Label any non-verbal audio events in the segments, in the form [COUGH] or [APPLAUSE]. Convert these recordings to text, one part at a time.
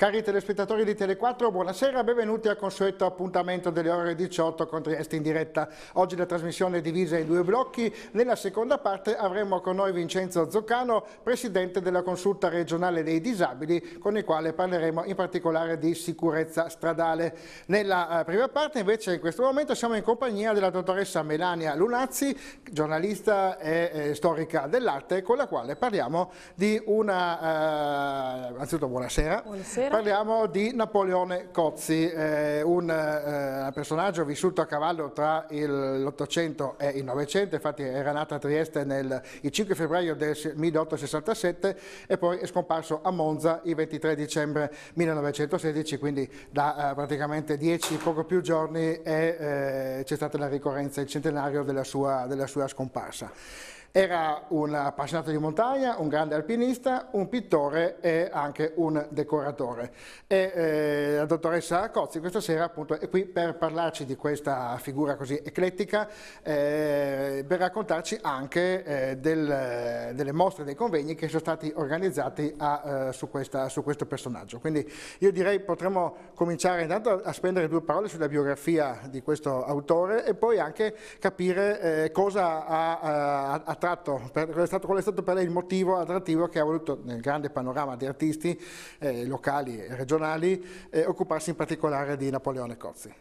Cari telespettatori di Tele4, buonasera, benvenuti al consueto appuntamento delle ore 18 con Trieste in diretta. Oggi la trasmissione è divisa in due blocchi. Nella seconda parte avremo con noi Vincenzo Zoccano, presidente della consulta regionale dei disabili, con il quale parleremo in particolare di sicurezza stradale. Nella eh, prima parte invece in questo momento siamo in compagnia della dottoressa Melania Lunazzi, giornalista e eh, storica dell'arte, con la quale parliamo di una... Eh, anzitutto buonasera. Buonasera. Parliamo di Napoleone Cozzi, eh, un eh, personaggio vissuto a cavallo tra l'Ottocento e il Novecento, infatti era nato a Trieste nel, il 5 febbraio del 1867 e poi è scomparso a Monza il 23 dicembre 1916, quindi da eh, praticamente dieci, poco più giorni eh, c'è stata la ricorrenza, il centenario della sua, della sua scomparsa. Era un appassionato di montagna, un grande alpinista, un pittore e anche un decoratore. E eh, la dottoressa Cozzi questa sera appunto è qui per parlarci di questa figura così eclettica, eh, per raccontarci anche eh, del, delle mostre, dei convegni che sono stati organizzati a, eh, su, questa, su, questo personaggio. Quindi io direi potremmo cominciare intanto a spendere due parole sulla biografia di questo autore e poi anche capire eh, cosa ha, ha attratto, per, è stato, qual, è stato, per lei il motivo attrattivo che ha voluto nel grande panorama di artisti eh, locali e regionali eh, occuparsi in particolare di Napoleone Cozzi?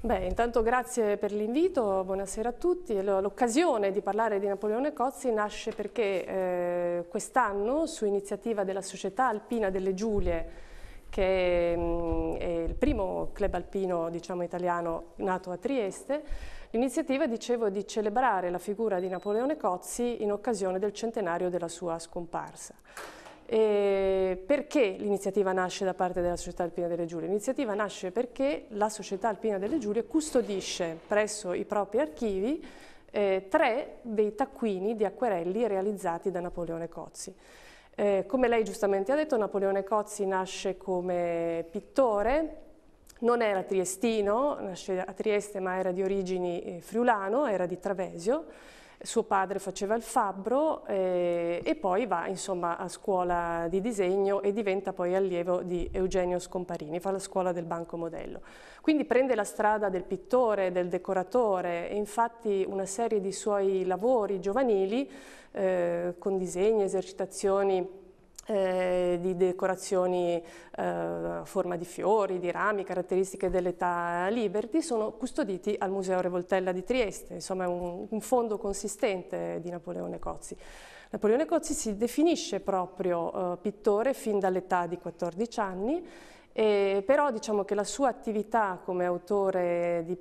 Beh, intanto grazie per l'invito, buonasera a tutti. L'occasione di parlare di Napoleone Cozzi nasce perché eh, quest'anno, su iniziativa della Società Alpina delle Giulie, che mh, mm, è il primo club alpino diciamo, italiano nato a Trieste, L'iniziativa, dicevo, di celebrare la figura di Napoleone Cozzi in occasione del centenario della sua scomparsa. E perché l'iniziativa nasce da parte della Società Alpina delle Giulie? L'iniziativa nasce perché la Società Alpina delle Giulie custodisce presso i propri archivi eh, tre dei taccuini di acquerelli realizzati da Napoleone Cozzi. Eh, come lei giustamente ha detto, Napoleone Cozzi nasce come pittore, non era triestino, nasce a Trieste ma era di origini eh, friulano, era di Travesio, suo padre faceva il fabbro eh, e poi va insomma, a scuola di disegno e diventa poi allievo di Eugenio Scomparini, fa la scuola del banco modello. Quindi prende la strada del pittore, del decoratore e infatti una serie di suoi lavori giovanili eh, con disegni, esercitazioni eh, di decorazioni eh, a forma di fiori, di rami, caratteristiche dell'età Liberty, sono custoditi al Museo Revoltella di Trieste, insomma è un, un fondo consistente di Napoleone Cozzi. Napoleone Cozzi si definisce proprio eh, pittore fin dall'età di 14 anni, eh, però diciamo che la sua attività come autore di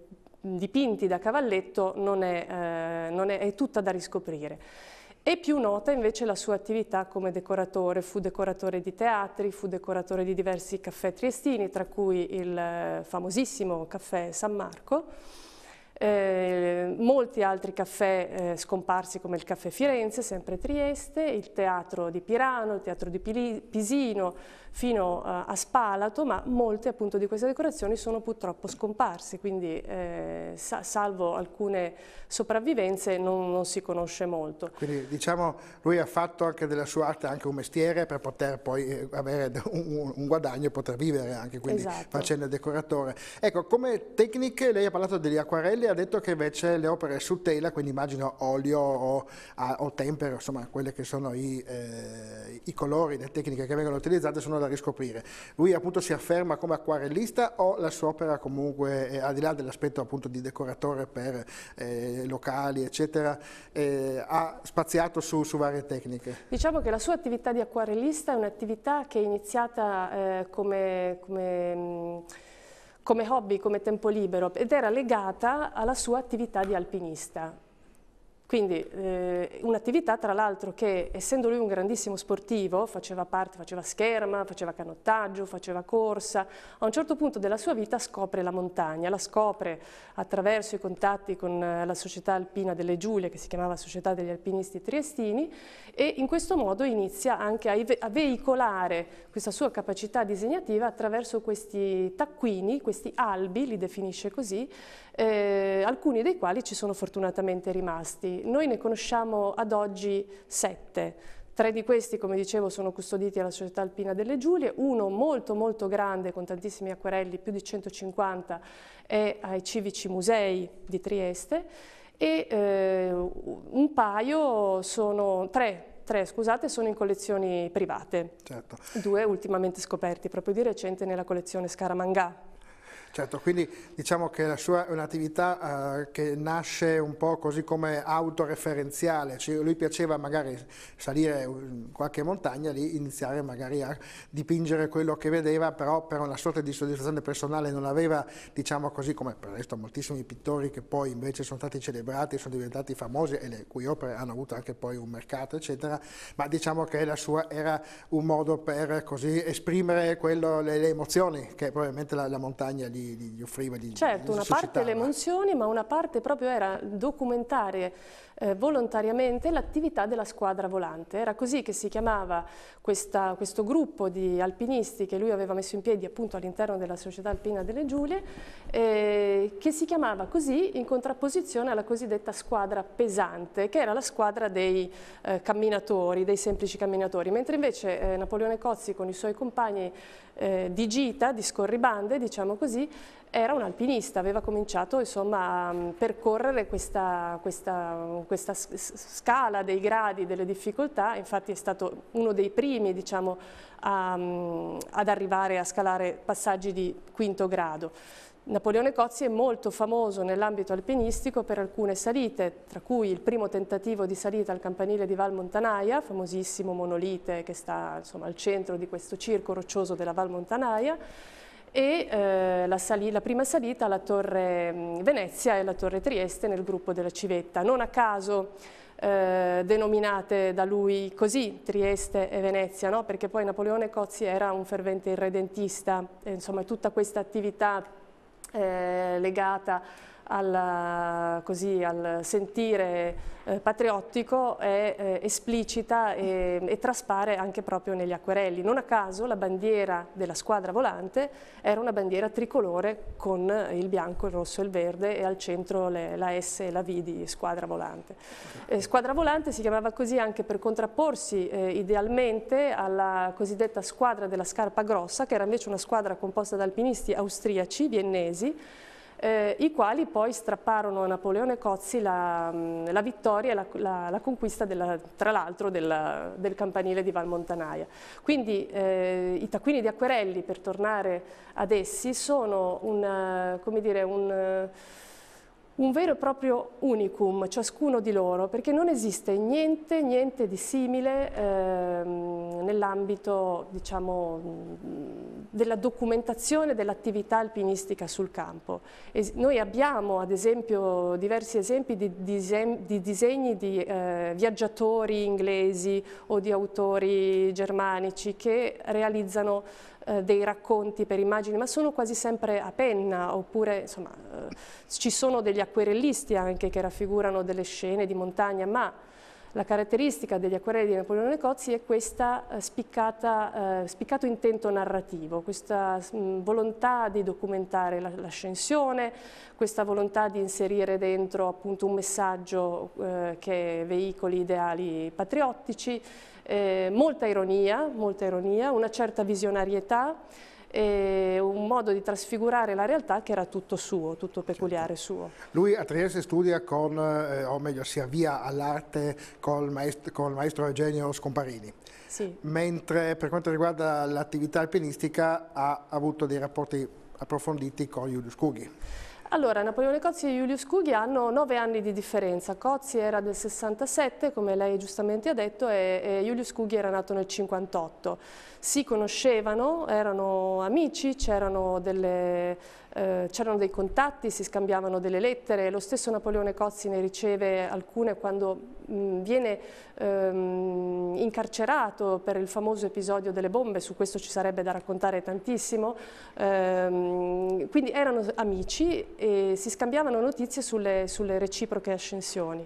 dipinti da cavalletto non è, eh, non è, è tutta da riscoprire. È più nota invece la sua attività come decoratore, fu decoratore di teatri, fu decoratore di diversi caffè triestini, tra cui il eh, famosissimo caffè San Marco, eh, molti altri caffè eh, scomparsi come il caffè Firenze, sempre Trieste, il teatro di Pirano, il teatro di Pisino, fino uh, a Spalato, ma molte appunto di queste decorazioni sono purtroppo scomparse, quindi eh, sa salvo alcune sopravvivenze non, non, si conosce molto. Quindi diciamo lui ha fatto anche della sua arte anche un mestiere per poter poi eh, avere un, un guadagno e poter vivere anche quindi esatto. facendo il decoratore. Ecco, come tecniche lei ha parlato degli acquarelli, ha detto che invece le opere su tela, quindi immagino olio o, o tempero, insomma quelle che sono i, eh, i colori, le tecniche che vengono utilizzate sono da riscoprire. Lui appunto si afferma come acquarellista o la sua opera comunque, eh, al di là dell'aspetto appunto di decoratore per eh, locali eccetera, eh, ha spaziato su, su, varie tecniche? Diciamo che la sua attività di acquarellista è un'attività che è iniziata eh, come, come mh, come hobby, come tempo libero ed era legata alla sua attività di alpinista. Quindi eh, un'attività tra l'altro che essendo lui un grandissimo sportivo faceva parte, faceva scherma, faceva canottaggio, faceva corsa, a un certo punto della sua vita scopre la montagna, la scopre attraverso i contatti con eh, la società alpina delle Giulie che si chiamava Società degli Alpinisti Triestini e in questo modo inizia anche a, a veicolare questa sua capacità disegnativa attraverso questi taccuini, questi albi, li definisce così, eh, alcuni dei quali ci sono fortunatamente rimasti. Noi ne conosciamo ad oggi sette, Tre di questi, come dicevo, sono custoditi alla Società Alpina delle Giulie, uno molto molto grande con tantissimi acquerelli, più di 150, è ai Civici Musei di Trieste e eh, un paio sono, tre tre scusate, sono in collezioni private. Certo. Due ultimamente scoperti, proprio di recente nella collezione Scaramanga. Certo, quindi diciamo che la sua è un'attività uh, che nasce un po' così come autoreferenziale, cioè lui piaceva magari salire in qualche montagna lì, iniziare magari a dipingere quello che vedeva, però per una sorta di soddisfazione personale non aveva, diciamo così, come per il resto moltissimi pittori che poi invece sono stati celebrati, sono diventati famosi e le cui opere hanno avuto anche poi un mercato, eccetera, ma diciamo che la sua era un modo per così esprimere quello, le, le, emozioni che probabilmente la, la montagna gli gli, offriva di Certo, una parte le emozioni, ma una parte proprio era documentare eh, volontariamente l'attività della squadra volante. Era così che si chiamava questa, questo gruppo di alpinisti che lui aveva messo in piedi appunto all'interno della Società Alpina delle Giulie, eh, che si chiamava così in contrapposizione alla cosiddetta squadra pesante, che era la squadra dei eh, camminatori, dei semplici camminatori, mentre invece eh, Napoleone Cozzi con i suoi compagni eh, di gita, di scorribande, diciamo così, era un alpinista, aveva cominciato insomma, a percorrere questa, questa, questa, scala dei gradi, delle difficoltà, infatti è stato uno dei primi diciamo, a, ad arrivare a scalare passaggi di quinto grado. Napoleone Cozzi è molto famoso nell'ambito alpinistico per alcune salite, tra cui il primo tentativo di salita al campanile di Val Montanaia, famosissimo monolite che sta insomma, al centro di questo circo roccioso della Val Montanaia, e eh, la, la, prima salita alla Torre mm, Venezia e la Torre Trieste nel gruppo della Civetta. Non a caso eh, denominate da lui così, Trieste e Venezia, no? perché poi Napoleone Cozzi era un fervente irredentista, e, insomma tutta questa attività eh, legata al, così, al sentire eh, patriottico è eh, esplicita e, e, traspare anche proprio negli acquerelli. Non a caso la bandiera della squadra volante era una bandiera tricolore con il bianco, il rosso e il verde e al centro le, la S e la V di squadra volante. Eh, squadra volante si chiamava così anche per contrapporsi eh, idealmente alla cosiddetta squadra della scarpa grossa che era invece una squadra composta da alpinisti austriaci, viennesi, eh, i quali poi strapparono a Napoleone Cozzi la, mm, la vittoria e la, la, la, conquista della, tra l'altro del, campanile di Valmontanaia. Quindi eh, i taccuini di acquerelli, per tornare ad essi, sono un, come dire, un un vero e proprio unicum, ciascuno di loro, perché non esiste niente, niente di simile ehm, nell'ambito diciamo, della documentazione dell'attività alpinistica sul campo. E noi abbiamo ad esempio diversi esempi di, disegni di, disegni di eh, viaggiatori inglesi o di autori germanici che realizzano eh, dei racconti per immagini, ma sono quasi sempre a penna, oppure insomma, eh, ci sono degli acquerellisti anche che raffigurano delle scene di montagna, ma la caratteristica degli acquerelli di Napoleone Cozzi è questo eh, eh, spiccato intento narrativo, questa mh, volontà di documentare l'ascensione, questa volontà di inserire dentro appunto un messaggio eh, che veicoli ideali patriottici, eh, molta ironia, molta ironia, una certa visionarietà un modo di trasfigurare la realtà che era tutto suo, tutto peculiare certo. suo. Lui a Trieste studia con, eh, o meglio si avvia all'arte col, maest col maestro Eugenio Scomparini. Sì. Mentre per quanto riguarda l'attività alpinistica ha avuto dei rapporti approfonditi con Julius Cughi. Allora, Napoleone Cozzi e Julius Cughi hanno nove anni di differenza. Cozzi era del 67, come lei giustamente ha detto, e, e Julius Cughi era nato nel 58. Si conoscevano, erano amici, c'erano delle eh, c'erano dei contatti, si scambiavano delle lettere, lo stesso Napoleone Cozzi ne riceve alcune quando mh, viene ehm, incarcerato per il famoso episodio delle bombe, su questo ci sarebbe da raccontare tantissimo, ehm, quindi erano amici e si scambiavano notizie sulle, sulle reciproche ascensioni.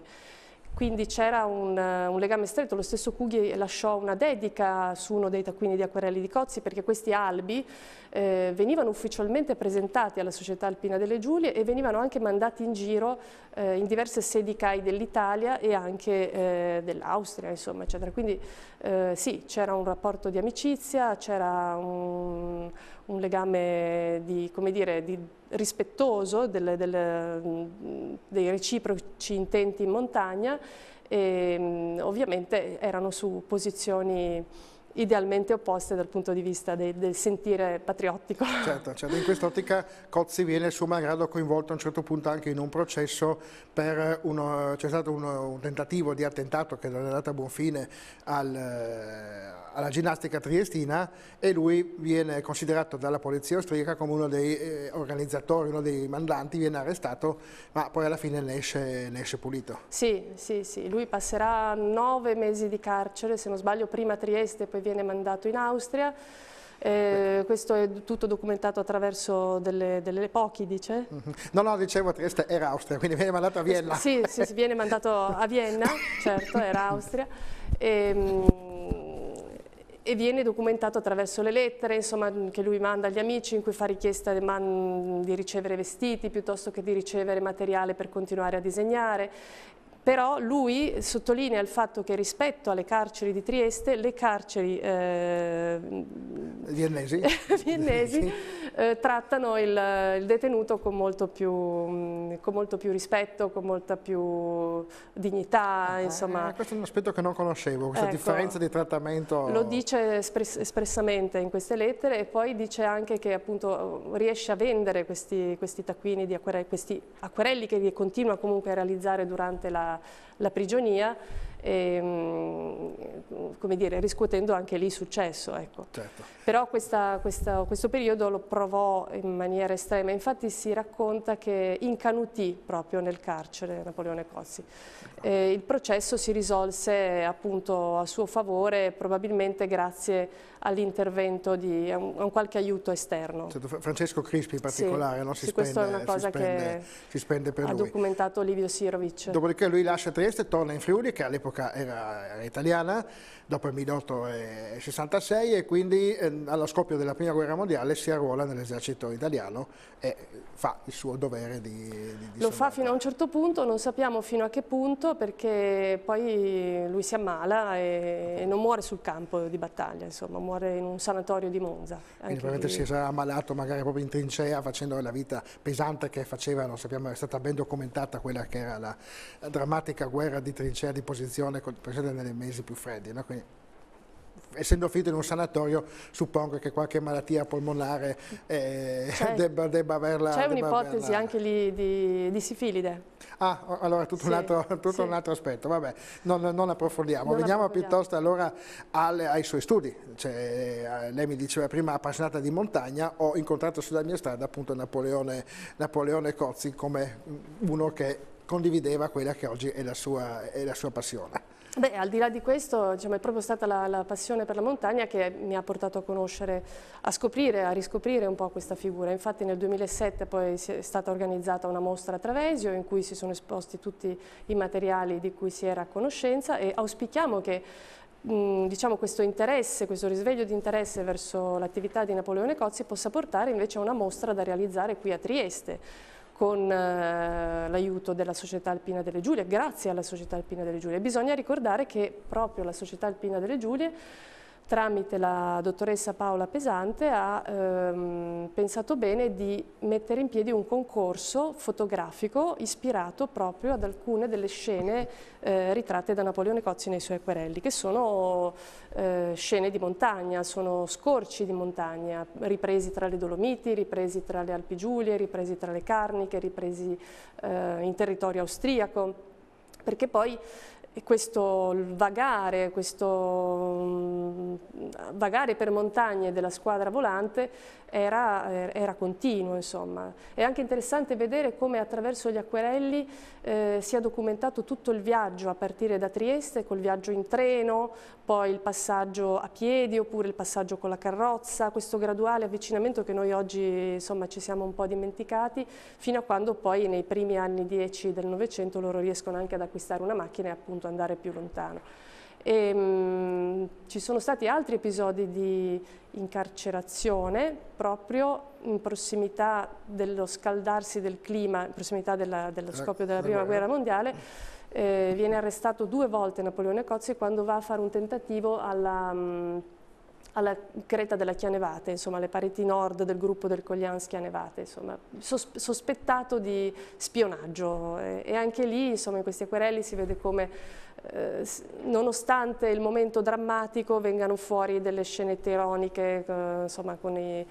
Quindi c'era un, un, legame stretto, lo stesso Cughi lasciò una dedica su uno dei taccuini di acquerelli di Cozzi perché questi albi eh, venivano ufficialmente presentati alla Società Alpina delle Giulie e venivano anche mandati in giro eh, in diverse sedi CAI dell'Italia e anche eh, dell'Austria, insomma, eccetera. Quindi eh, sì, c'era un rapporto di amicizia, c'era un, un, legame di, dire, di rispettoso delle, delle, dei reciproci intenti in montagna e ovviamente erano su posizioni idealmente opposte dal punto di vista del, del sentire patriottico. Certo, certo. in [LAUGHS] quest'ottica Cozzi viene su malgrado coinvolto a un certo punto anche in un processo per uno, c'è stato uno, un tentativo di attentato che non è andato a buon fine al, alla ginnastica triestina e lui viene considerato dalla polizia austriaca come uno dei eh, organizzatori, uno dei mandanti, viene arrestato, ma poi alla fine ne esce, ne esce, pulito. Sì, sì, sì, lui passerà nove mesi di carcere, se non sbaglio prima a Trieste, poi viene mandato in Austria. Eh, questo è tutto documentato attraverso delle, delle pochi, dice? Mhm. No, no, dicevo Trieste era Austria, quindi viene mandato a Vienna. Sì, sì, viene mandato a Vienna, [LAUGHS] certo, era Austria. E, ehm, e viene documentato attraverso le lettere insomma, che lui manda agli amici in cui fa richiesta di ricevere vestiti piuttosto che di ricevere materiale per continuare a disegnare però lui sottolinea il fatto che rispetto alle carceri di Trieste, le carceri eh, viennesi, [LAUGHS] viennesi eh, trattano il, il, detenuto con molto, più, con molto, più, rispetto, con molta più dignità. Ah, insomma. Eh, questo è un aspetto che non conoscevo, questa ecco, differenza di trattamento. Lo dice espress, espressamente in queste lettere e poi dice anche che appunto riesce a vendere questi, questi taccuini di acquerelli, questi acquerelli che continua comunque a realizzare durante la la, prigionia, e, mm, come dire, riscuotendo anche lì successo. Ecco. Certo. Però questa, questa, questo periodo lo provò in maniera estrema, infatti si racconta che incanutì proprio nel carcere Napoleone Cozzi. Eh, il processo si risolse appunto a suo favore, probabilmente grazie all'intervento di a un, a un, qualche aiuto esterno. Certo, Francesco Crispi in particolare, sì, no? si, sì, spende, è una cosa spende, che spende per ha lui. documentato Livio Sirovic. Dopodiché lui lascia Trieste e torna in Friuli, che all'epoca era, era, italiana, dopo il 1866 e quindi eh, allo scoppio della prima guerra mondiale si arruola nell'esercito italiano e fa il suo dovere di, di, di Lo fa fino a un certo punto, non sappiamo fino a che punto perché poi lui si ammala e, e non muore sul campo di battaglia, insomma, muore in un sanatorio di Monza. Quindi probabilmente si sarà ammalato magari proprio in trincea facendo la vita pesante che faceva, sappiamo è stata ben documentata quella che era la, drammatica guerra di trincea di posizione nei mesi più freddi. No? Quindi, essendo finito in un sanatorio, suppongo che qualche malattia polmonare eh, debba, debba, averla. C'è un'ipotesi anche lì di, di, sifilide. Ah, allora tutto, sì, [LAUGHS] un, altro, tutto sì. un, altro, aspetto, vabbè, non, non approfondiamo. Non Veniamo approfondiamo. piuttosto allora alle, ai suoi studi. Cioè, eh, lei mi diceva prima, appassionata di montagna, ho incontrato sulla mia strada appunto Napoleone, Napoleone Cozzi come uno che condivideva quella che oggi è la sua, è la sua passione. Beh, al di là di questo, diciamo, è proprio stata la, la, passione per la montagna che mi ha portato a conoscere, a scoprire, a riscoprire un po' questa figura. Infatti nel 2007 poi è stata organizzata una mostra a Travesio in cui si sono esposti tutti i materiali di cui si era a conoscenza e auspichiamo che diciamo, questo interesse, questo risveglio di interesse verso l'attività di Napoleone Cozzi possa portare invece a una mostra da realizzare qui a Trieste con eh, l'aiuto della Società Alpina delle Giulie, grazie alla Società Alpina delle Giulie. Bisogna ricordare che proprio la Società Alpina delle Giulie tramite la dottoressa Paola Pesante ha ehm, pensato bene di mettere in piedi un concorso fotografico ispirato proprio ad alcune delle scene eh, ritratte da Napoleone Cozzi nei suoi acquerelli, che sono eh, scene di montagna, sono scorci di montagna, ripresi tra le Dolomiti, ripresi tra le Alpi Giulie, ripresi tra le Carniche, ripresi eh, in territorio austriaco, perché poi questo vagare, questo mm, vagare per montagne della squadra volante era, era continuo. Insomma. È anche interessante vedere come attraverso gli acquerelli eh, sia documentato tutto il viaggio a partire da Trieste col viaggio in treno, poi il passaggio a piedi oppure il passaggio con la carrozza, questo graduale avvicinamento che noi oggi insomma, ci siamo un po' dimenticati fino a quando poi nei primi anni 10 del Novecento loro riescono anche ad acquistare una macchina e appunto andare più lontano. E, mh, mm, ci sono stati altri episodi di incarcerazione proprio in prossimità dello scaldarsi del clima, in prossimità della, dello scoppio della prima guerra mondiale. Eh, viene arrestato due volte Napoleone Cozzi quando va a fare un tentativo alla... Mh, mm, alla creta della Chianevate, insomma, alle pareti nord del gruppo del Coglians Chianevate, insomma, sos sospettato di spionaggio e, e anche lì, insomma, in questi acquerelli si vede come eh, nonostante il momento drammatico vengano fuori delle scenette ironiche, eh, insomma, con i,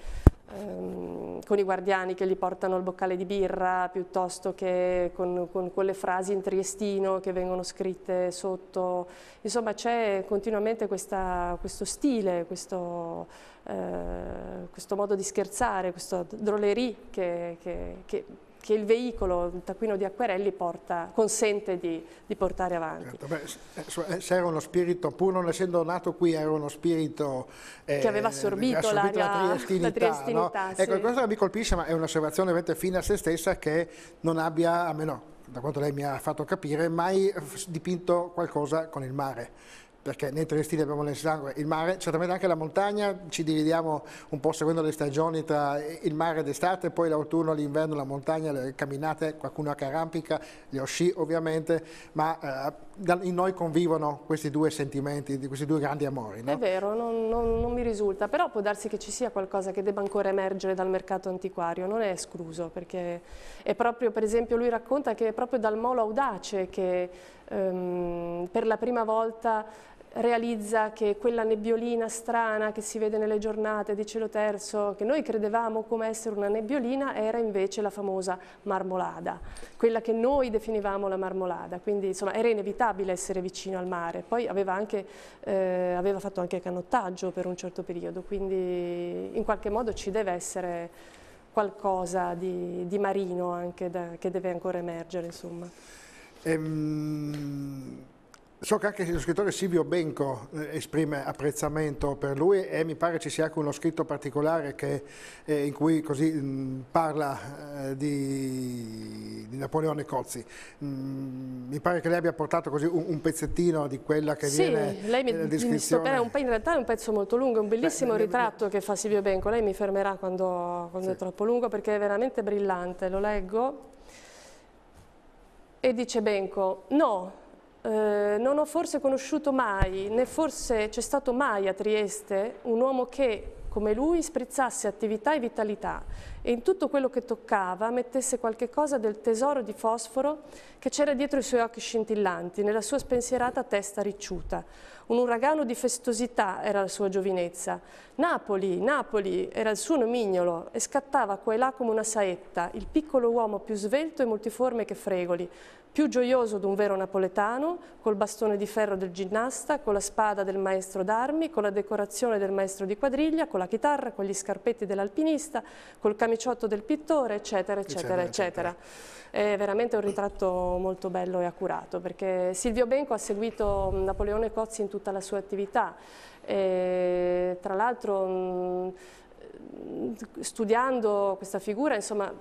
ehm, con i guardiani che gli portano il boccale di birra piuttosto che con, con quelle frasi in triestino che vengono scritte sotto. Insomma c'è continuamente questa, questo stile, questo, eh, questo, modo di scherzare, questo drollerie che, che, che che il veicolo, il taccuino di acquerelli porta, consente di, di, portare avanti. Certo, beh, se eh, era uno spirito, pur non essendo nato qui, era uno spirito eh, che aveva assorbito, la, la triestinità. La triestinità no? sì. Ecco, cosa mi colpisce, ma è un'osservazione veramente fine a se stessa, che non abbia, a me no, da quanto lei mi ha fatto capire, mai dipinto qualcosa con il mare perché nei tre stili abbiamo nel sangue il mare, certamente anche la montagna, ci dividiamo un po' seguendo le stagioni tra il mare d'estate, poi l'autunno, l'inverno, la montagna, le camminate, qualcuno che arrampica, gli sci ovviamente, ma eh, in noi convivono questi due sentimenti, questi due grandi amori. No? È vero, non, non, non mi risulta, però può darsi che ci sia qualcosa che debba ancora emergere dal mercato antiquario, non è escluso, perché è proprio, per esempio, lui racconta che è proprio dal Molo Audace che ehm, per la prima volta realizza che quella nebbiolina strana che si vede nelle giornate di cielo terzo, che noi credevamo come essere una nebbiolina, era invece la famosa marmolada, quella che noi definivamo la marmolada, quindi insomma era inevitabile essere vicino al mare, poi aveva, anche, eh, aveva fatto anche canottaggio per un certo periodo, quindi in qualche modo ci deve essere qualcosa di, di marino anche da, che deve ancora emergere insomma. Ehm So che anche lo scrittore Silvio Benco eh, esprime apprezzamento per lui e mi pare ci sia anche uno scritto particolare che, eh, in cui così, mh, parla eh, di, di, Napoleone Cozzi. Mh, mi pare che lei abbia portato così un, un pezzettino di quella che sì, viene lei mi, descrizione. Un, in realtà è un pezzo molto lungo, è un bellissimo Beh, ritratto ne... che fa Silvio Benco. Lei mi fermerà quando, quando sì. è troppo lungo perché è veramente brillante. Lo leggo e dice Benco, no, eh, non ho forse conosciuto mai, né forse c'è stato mai a Trieste un uomo che, come lui, sprizzasse attività e vitalità e in tutto quello che toccava mettesse qualche cosa del tesoro di fosforo che c'era dietro i suoi occhi scintillanti, nella sua spensierata testa ricciuta. Un uragano di festosità era la sua giovinezza. Napoli, Napoli era il suo nomignolo e scattava qua e là come una saetta, il piccolo uomo più svelto e multiforme che Fregoli, più gioioso d'un vero napoletano, col bastone di ferro del ginnasta, con la spada del maestro d'armi, con la decorazione del maestro di quadriglia, con la chitarra, con gli scarpetti dell'alpinista, col camiciotto del pittore, eccetera, eccetera, eccetera. eccetera. È veramente un ritratto molto bello e accurato, perché Silvio Benco ha seguito Napoleone Cozzi in tutta la sua attività. E, tra l'altro studiando questa figura, insomma,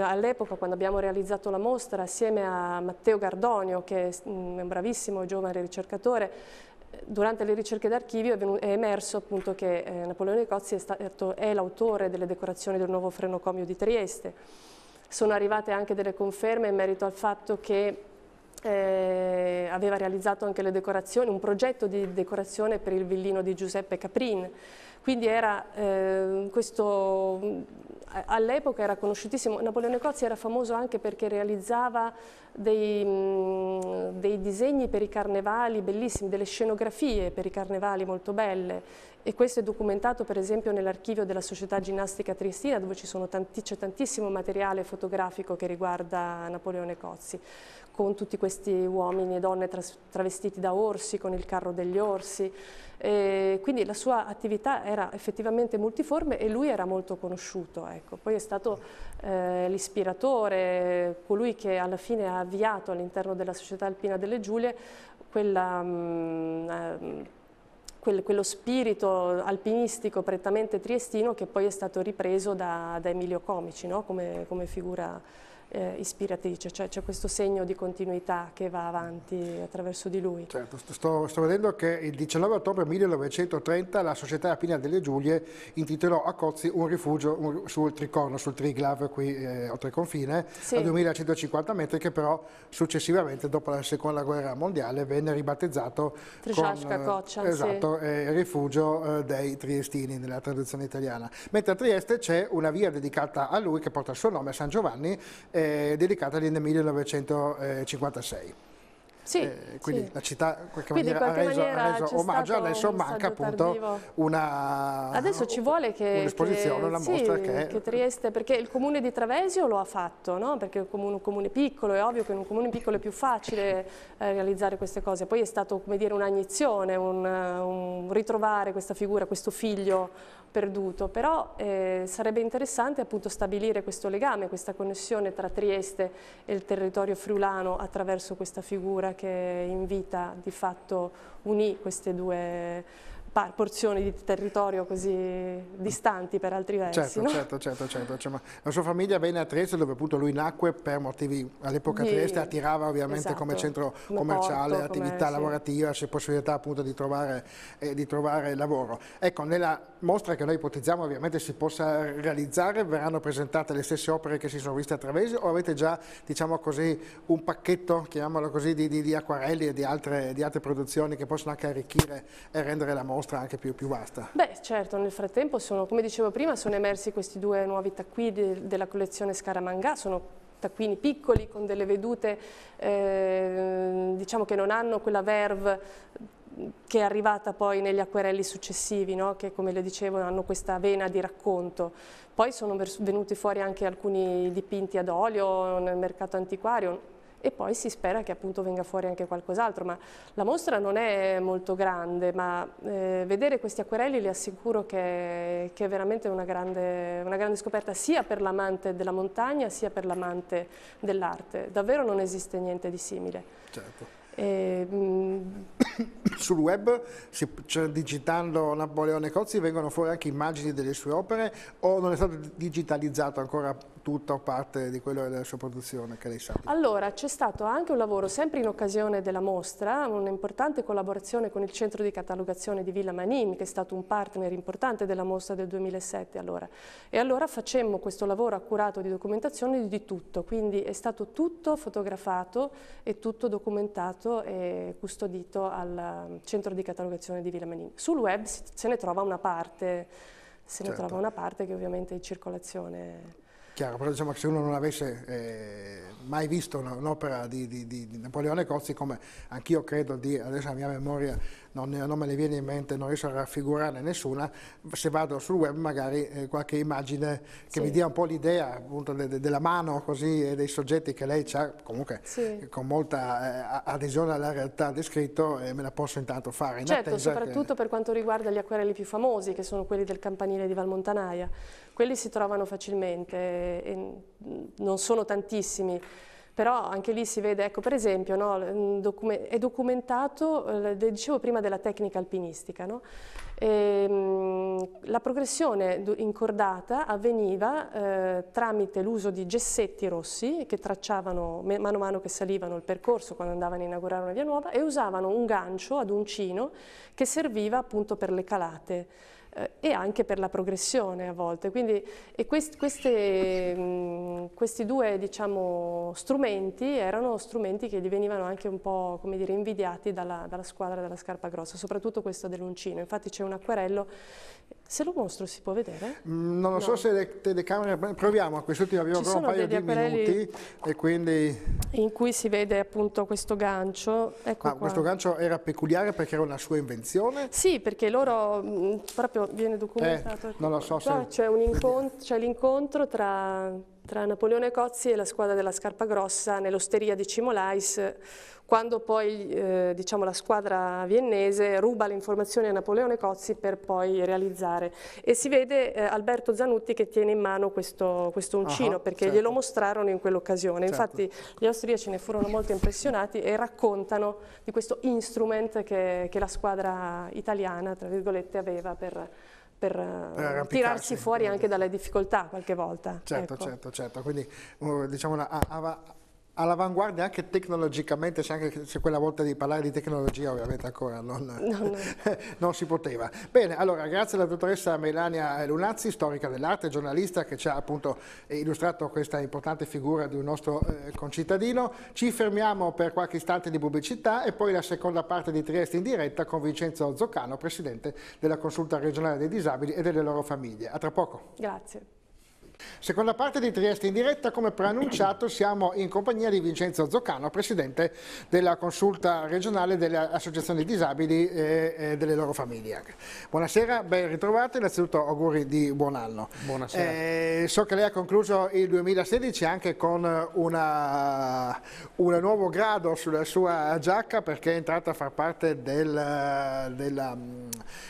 all'epoca quando abbiamo realizzato la mostra assieme a Matteo Gardonio, che è un bravissimo giovane ricercatore, durante le ricerche d'archivio è emerso appunto che eh, Napoleone Cozzi è, è l'autore delle decorazioni del nuovo frenocomio di Trieste. Sono arrivate anche delle conferme in merito al fatto che eh, aveva realizzato anche le decorazioni, un progetto di decorazione per il villino di Giuseppe Caprin. Quindi era eh, questo, all'epoca era conosciutissimo, Napoleone Cozzi era famoso anche perché realizzava dei, dei, disegni per i carnevali bellissimi, delle scenografie per i carnevali molto belle e questo è documentato per esempio nell'archivio della Società Ginnastica Triestina dove c'è tanti, tantissimo materiale fotografico che riguarda Napoleone Cozzi con tutti questi uomini e donne travestiti da orsi, con il carro degli orsi, e quindi la sua attività era effettivamente multiforme e lui era molto conosciuto. Ecco. Poi è stato eh, l'ispiratore, colui che alla fine ha avviato all'interno della Società Alpina delle Giulie quella... Mh, mm, eh, quello spirito alpinistico prettamente triestino che poi è stato ripreso da, da Emilio Comici no? come, come figura eh, ispiratrice, cioè c'è questo segno di continuità che va avanti attraverso di lui. Certo, sto, sto, vedendo che il 19 ottobre 1930 la Società Alpina delle Giulie intitolò a Cozzi un rifugio un, sul Tricorno, sul Triglav, qui eh, oltre confine, sì. a 2150 metri, che però successivamente, dopo la seconda guerra mondiale, venne ribattezzato Trisciasca, con, Coccia, esatto, sì. eh, rifugio eh, dei triestini nella traduzione italiana. Mentre a Trieste c'è una via dedicata a lui che porta il suo nome, San Giovanni, eh, dedicatagli nel 1956. Sì, eh, quindi sì. la città in qualche quindi maniera, ha reso, ha reso omaggio, adesso manca appunto una Adesso ci vuole che, un'esposizione, una sì, mostra che... che Trieste, perché il comune di Travesio lo ha fatto, no? perché è un comune, un comune, piccolo, è ovvio che in un comune piccolo è più facile eh, realizzare queste cose, poi è stato come dire un'agnizione, un, un ritrovare questa figura, questo figlio perduto, però eh, sarebbe interessante appunto stabilire questo legame, questa connessione tra Trieste e il territorio friulano attraverso questa figura che in vita di fatto unì queste due porzioni di territorio così distanti per altri versi. Certo, no? certo, certo, certo. Cioè, la sua famiglia venne a Trieste dove appunto lui nacque per motivi, all'epoca Trieste attirava ovviamente esatto, come centro commerciale, porto, attività come, lavorativa, sì. possibilità appunto di trovare, eh, di trovare, lavoro. Ecco, nella mostra che noi ipotizziamo ovviamente si possa realizzare, verranno presentate le stesse opere che si sono viste a Travesi o avete già, diciamo così, un pacchetto, chiamiamolo così, di, di, di acquarelli e di altre, di altre produzioni che possono anche arricchire e rendere la mostra mostra anche più, più, vasta. Beh certo, nel frattempo sono, come dicevo prima sono emersi questi due nuovi taccuini della collezione Scaramanga, sono taccuini piccoli con delle vedute eh, diciamo che non hanno quella verve che è arrivata poi negli acquerelli successivi, no? che come le dicevo hanno questa vena di racconto. Poi sono venuti fuori anche alcuni dipinti ad olio nel mercato antiquario, e poi si spera che appunto venga fuori anche qualcos'altro, ma la mostra non è molto grande, ma eh, vedere questi acquerelli le assicuro che, che è veramente una grande, una grande scoperta sia per l'amante della montagna sia per l'amante dell'arte, davvero non esiste niente di simile. Certo. E, mh... Sul web, cioè, digitando Napoleone Cozzi, vengono fuori anche immagini delle sue opere o non è stato digitalizzato ancora tutta o parte di quello della sua produzione che lei sa? Allora, c'è stato anche un lavoro, sempre in occasione della mostra, un'importante collaborazione con il centro di catalogazione di Villa Manin, che è stato un partner importante della mostra del 2007 allora. E allora facemmo questo lavoro accurato di documentazione di tutto, quindi è stato tutto fotografato e tutto documentato e custodito al centro di catalogazione di Villa Manin. Sul web se ne trova una parte, se ne certo. trova una parte che ovviamente è in circolazione Chiaro, però diciamo che se uno non avesse eh, mai visto un'opera di, di, di, Napoleone Cozzi, come anch'io credo di, adesso la mia memoria non, non, me ne viene in mente, non riesco a raffigurarne nessuna, se vado sul web magari eh, qualche immagine che sì. mi dia un po' l'idea appunto de, de, della mano così e dei soggetti che lei ha comunque sì. con molta eh, adesione alla realtà descritto e me la posso intanto fare. In certo, soprattutto che... per quanto riguarda gli acquerelli più famosi che sono quelli del campanile di Valmontanaia, quelli si trovano facilmente e non sono tantissimi però anche lì si vede, ecco per esempio, no, è documentato, dicevo prima della tecnica alpinistica, no? e, ehm, la progressione incordata avveniva eh, tramite l'uso di gessetti rossi che tracciavano mano a mano che salivano il percorso quando andavano a inaugurare una via nuova e usavano un gancio ad uncino che serviva appunto per le calate eh, e anche per la progressione a volte. Quindi, quest, queste, mh, questi due diciamo, strumenti erano strumenti che divenivano anche un po' dire, invidiati dalla, dalla, squadra della Scarpa Grossa, soprattutto questo dell'Uncino. Infatti c'è un acquerello Se lo mostro si può vedere? Mm, non lo no. so se le telecamere, proviamo, a quest'ultimo abbiamo ancora un paio di minuti e quindi... In cui si vede appunto questo gancio. Ecco ah, questo gancio era peculiare perché era una sua invenzione? Sì, perché loro, mm, proprio viene documentato. Eh, non lo so se... C'è l'incontro tra tra Napoleone Cozzi e la squadra della Scarpa Grossa nell'osteria di Cimolais, quando poi eh, diciamo, la squadra viennese ruba le informazioni a Napoleone Cozzi per poi realizzare. E si vede eh, Alberto Zanutti che tiene in mano questo, questo uncino, uh -huh, perché certo. glielo mostrarono in quell'occasione. Certo. Infatti gli austriaci ne furono molto impressionati e raccontano di questo instrument che, che la squadra italiana, tra virgolette, aveva per per, per tirarsi fuori anche dalle difficoltà qualche volta. Certo, ecco. certo, certo. Quindi uh, diciamo una, all'avanguardia anche tecnologicamente, se, anche se quella volta di parlare di tecnologia ovviamente ancora non, no, no. [LAUGHS] non, si poteva. Bene, allora grazie alla dottoressa Melania Lunazzi, storica dell'arte, giornalista che ci ha appunto illustrato questa importante figura di un nostro eh, concittadino. Ci fermiamo per qualche istante di pubblicità e poi la seconda parte di Trieste in diretta con Vincenzo Zoccano, presidente della consulta regionale dei disabili e delle loro famiglie. A tra poco. Grazie. Seconda parte di Trieste in diretta, come preannunciato siamo in compagnia di Vincenzo Zoccano, presidente della consulta regionale delle associazioni disabili e, delle loro famiglie. Buonasera, ben ritrovati, innanzitutto auguri di buon anno. Buonasera. Eh, so che lei ha concluso il 2016 anche con una, un nuovo grado sulla sua giacca perché è entrata a far parte del, della,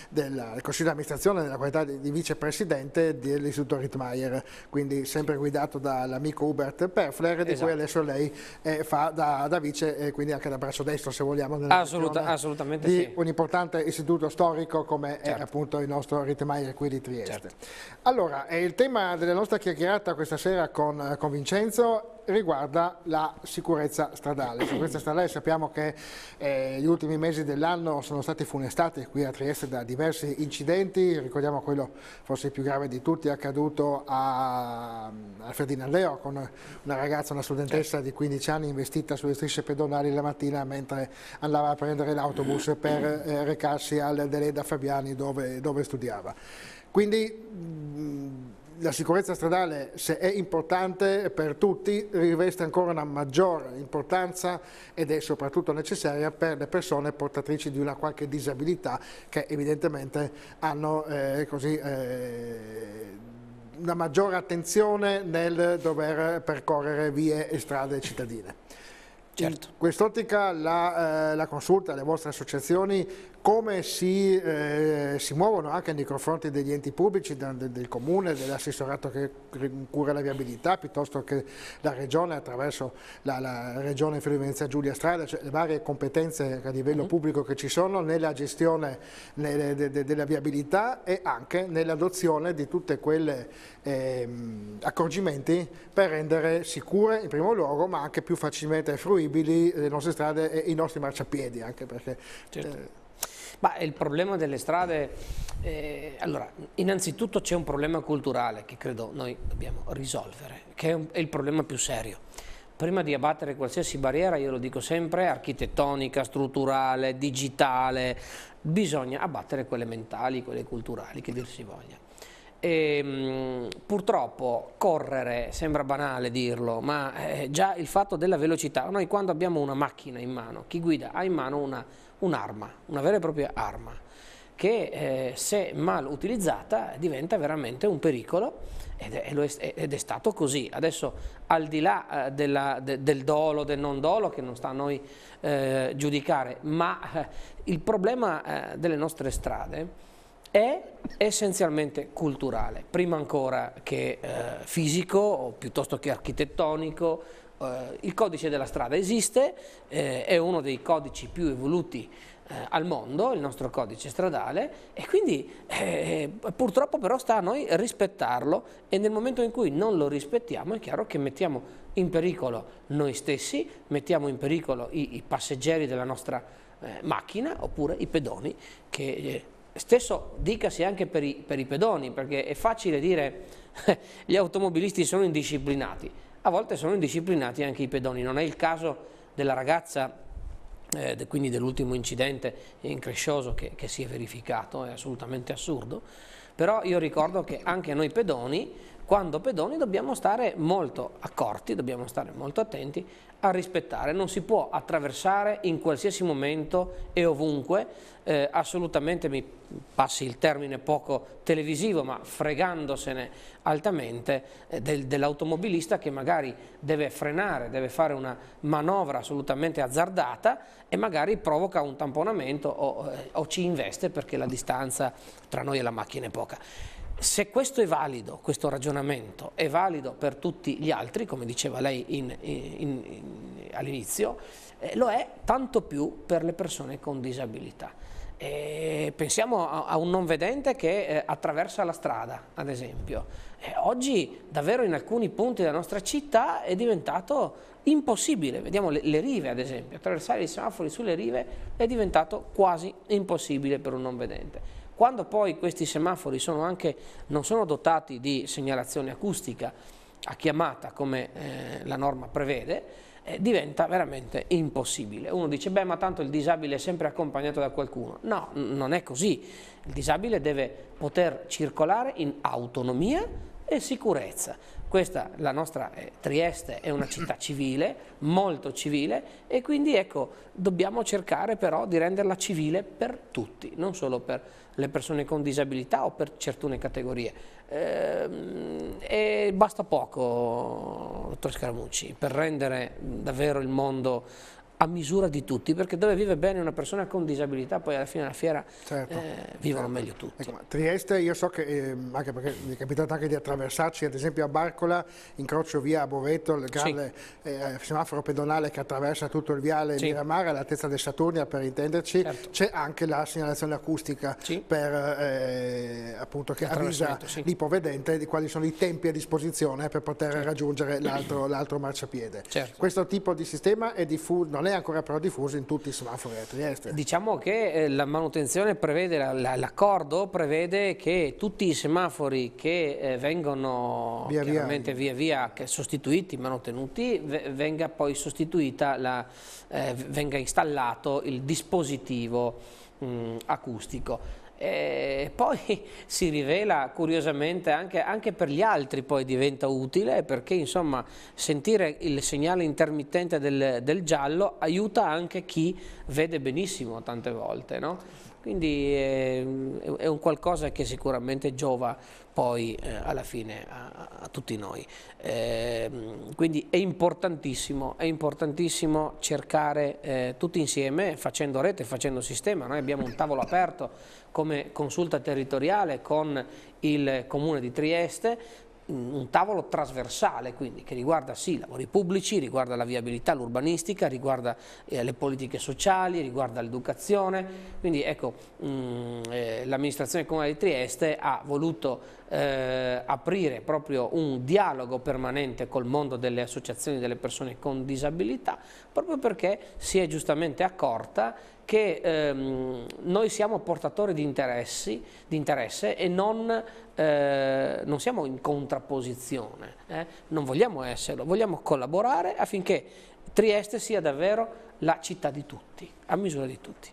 del Consiglio di amministrazione nella qualità di, di vicepresidente dell'Istituto Rittmeier quindi sempre guidato dall'amico Hubert Perfler, di esatto. cui adesso lei eh, fa da, da, vice e quindi anche da braccio destro, se vogliamo, Assoluta, assolutamente di sì. un importante istituto storico come certo. è appunto il nostro Ritmeier qui di Trieste. Certo. Allora, il tema della nostra chiacchierata questa sera con, con Vincenzo riguarda la sicurezza stradale. La sicurezza stradale sappiamo che eh, gli ultimi mesi dell'anno sono stati funestati qui a Trieste da diversi incidenti, ricordiamo quello forse più grave di tutti accaduto a, a Ferdinandeo con una ragazza, una studentessa di 15 anni investita sulle strisce pedonali la mattina mentre andava a prendere l'autobus per eh, recarsi al Deleda Fabiani dove, dove studiava. Quindi mh, la sicurezza stradale, se è importante per tutti, riveste ancora una maggiore importanza ed è soprattutto necessaria per le persone portatrici di una qualche disabilità che evidentemente hanno eh, così, eh, una maggiore attenzione nel dover percorrere vie e strade cittadine. Certo. In quest'ottica la, eh, la, consulta, le vostre associazioni come si, eh, si, muovono anche nei confronti degli enti pubblici, del, del comune, dell'assessorato che cura la viabilità, piuttosto che la regione attraverso la, la regione Friuli Venezia Giulia Strada, cioè le varie competenze a livello mm -hmm. pubblico che ci sono nella gestione nelle, de, de, della viabilità e anche nell'adozione di tutte quelle eh, accorgimenti per rendere sicure in primo luogo ma anche più facilmente fruibili le nostre strade e i nostri marciapiedi anche perché certo. eh, ma il problema delle strade, eh, allora, innanzitutto c'è un problema culturale che credo noi dobbiamo risolvere, che è, un, è il problema più serio. Prima di abbattere qualsiasi barriera, io lo dico sempre, architettonica, strutturale, digitale, bisogna abbattere quelle mentali, quelle culturali, che dir si voglia. E, ehm, purtroppo correre, sembra banale dirlo, ma eh, già il fatto della velocità, noi quando abbiamo una macchina in mano, chi guida ha in mano una un'arma, una vera e propria arma, che eh, se mal utilizzata diventa veramente un pericolo ed è, ed è stato così. Adesso al di là eh, della, de, del dolo, del non dolo, che non sta a noi eh, giudicare, ma eh, il problema eh, delle nostre strade è essenzialmente culturale, prima ancora che eh, fisico o piuttosto che architettonico, eh, il codice della strada esiste, eh, è uno dei codici più evoluti eh, al mondo, il nostro codice stradale, e quindi eh, purtroppo però sta a noi rispettarlo e nel momento in cui non lo rispettiamo è chiaro che mettiamo in pericolo noi stessi, mettiamo in pericolo i, i passeggeri della nostra eh, macchina oppure i pedoni che stesso dicasi anche per i, per i, pedoni, perché è facile dire [LAUGHS] gli automobilisti sono indisciplinati a volte sono indisciplinati anche i pedoni. Non è il caso della ragazza, eh, quindi dell'ultimo incidente increscioso che, che si è verificato, è assolutamente assurdo, però io ricordo che anche noi pedoni, quando pedoni dobbiamo stare molto accorti, dobbiamo stare molto attenti a rispettare, non si può attraversare in qualsiasi momento e ovunque, eh, assolutamente mi passi il termine poco televisivo, ma fregandosene altamente eh, del, dell'automobilista che magari deve frenare, deve fare una manovra assolutamente azzardata e magari provoca un tamponamento o, eh, o ci investe perché la distanza tra noi e la macchina è poca. Se questo è valido, questo ragionamento è valido per tutti gli altri, come diceva lei all'inizio, eh, lo è tanto più per le persone con disabilità. E pensiamo a, a, un non vedente che eh, attraversa la strada, ad esempio. E oggi davvero in alcuni punti della nostra città è diventato impossibile, vediamo le, le, rive ad esempio, attraversare i semafori sulle rive è diventato quasi impossibile per un non vedente. Quando poi questi semafori sono anche, non sono dotati di segnalazione acustica a chiamata come eh, la norma prevede, eh, diventa veramente impossibile. Uno dice, beh ma tanto il disabile è sempre accompagnato da qualcuno. No, non è così. Il disabile deve poter circolare in autonomia e sicurezza. Questa, la nostra eh, Trieste è una città [LAUGHS] civile, molto civile e quindi ecco, dobbiamo cercare però di renderla civile per tutti, non solo per le persone con disabilità o per certe categorie. Eh, e basta poco, dottor Scaramucci, per rendere davvero il mondo a misura di tutti, perché dove vive bene una persona con disabilità, poi alla fine della fiera certo, eh, vivono certo. meglio tutti. Ecco, Trieste, io so che, eh, anche perché mi è capitato anche di attraversarci, ad esempio a Barcola, incrocio via Boveto, il grande sì. eh, semaforo pedonale che attraversa tutto il viale sì. Miramare, all'altezza del Saturnia per intenderci, certo. c'è anche la segnalazione acustica sì. per, eh, appunto, che avvisa l'ipovedente di quali sono i tempi a disposizione per poter raggiungere l'altro marciapiede. Certo. Questo tipo di sistema è diffuso, non è è ancora però diffuso in tutti i semafori a Trieste. Diciamo che eh, la manutenzione prevede, l'accordo prevede che tutti i semafori che eh, vengono via via via, via sostituiti, manutenuti, venga poi sostituita, la, eh, venga installato il dispositivo mh, acustico. E poi [LAUGHS] si rivela curiosamente anche, anche, per gli altri poi diventa utile perché insomma sentire il segnale intermittente del, del giallo aiuta anche chi vede benissimo tante volte no? Quindi è, è, un qualcosa che sicuramente giova poi eh, alla fine a, tutti noi. Eh, quindi è importantissimo, è importantissimo cercare eh, tutti insieme, facendo rete, facendo sistema, noi abbiamo un tavolo aperto come consulta territoriale con il Comune di Trieste, un tavolo trasversale, quindi che riguarda sì i lavori pubblici, riguarda la viabilità, l'urbanistica, riguarda eh, le politiche sociali, riguarda l'educazione, quindi ecco eh, l'amministrazione comunale di Trieste ha voluto eh, aprire proprio un dialogo permanente col mondo delle associazioni delle persone con disabilità, proprio perché si è giustamente accorta che ehm, noi siamo portatori di, interessi, di interesse e non, eh, non, siamo in contrapposizione, eh? non vogliamo esserlo, vogliamo collaborare affinché Trieste sia davvero la città di tutti, a misura di tutti.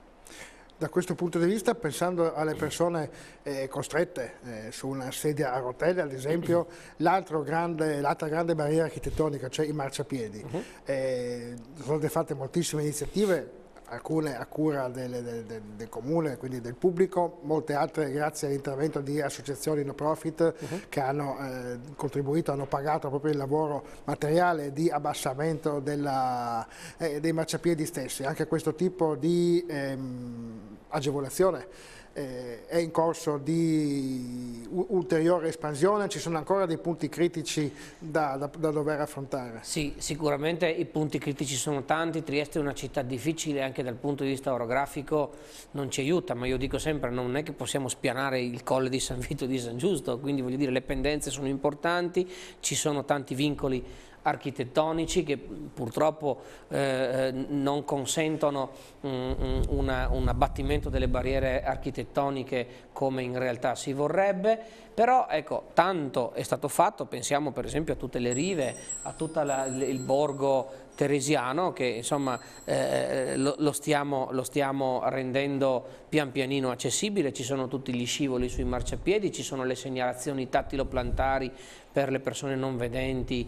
Da questo punto di vista, pensando alle persone eh, costrette eh, su una sedia a rotelle, ad esempio, l'altra grande, grande, barriera architettonica, cioè i marciapiedi, uh -huh. eh, sono state fatte moltissime iniziative alcune a cura del, del, del, del, comune, quindi del pubblico, molte altre grazie all'intervento di associazioni no profit uh -huh. che hanno eh, contribuito, hanno pagato proprio il lavoro materiale di abbassamento della, eh, dei marciapiedi stessi. Anche questo tipo di ehm, agevolazione è in corso di ulteriore espansione, ci sono ancora dei punti critici da, da, da, dover affrontare? Sì, sicuramente i punti critici sono tanti, Trieste è una città difficile anche dal punto di vista orografico, non ci aiuta, ma io dico sempre non è che possiamo spianare il colle di San Vito e di San Giusto, quindi voglio dire le pendenze sono importanti, ci sono tanti vincoli architettonici che purtroppo eh, non consentono un, una, un abbattimento delle barriere architettoniche come in realtà si vorrebbe. Però ecco, tanto è stato fatto, pensiamo per esempio a tutte le rive, a tutto il borgo teresiano che insomma eh, lo, lo, stiamo, lo, stiamo, rendendo pian pianino accessibile, ci sono tutti gli scivoli sui marciapiedi, ci sono le segnalazioni tattilo-plantari per le persone non vedenti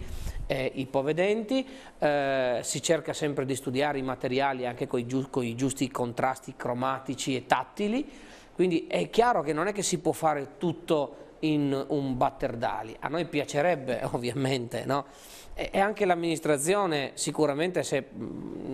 e ipovedenti, eh, si cerca sempre di studiare i materiali anche con i giusti contrasti cromatici e tattili, quindi è chiaro che non è che si può fare tutto in un batterdali, a noi piacerebbe [LAUGHS] ovviamente, no? e, anche l'amministrazione sicuramente se,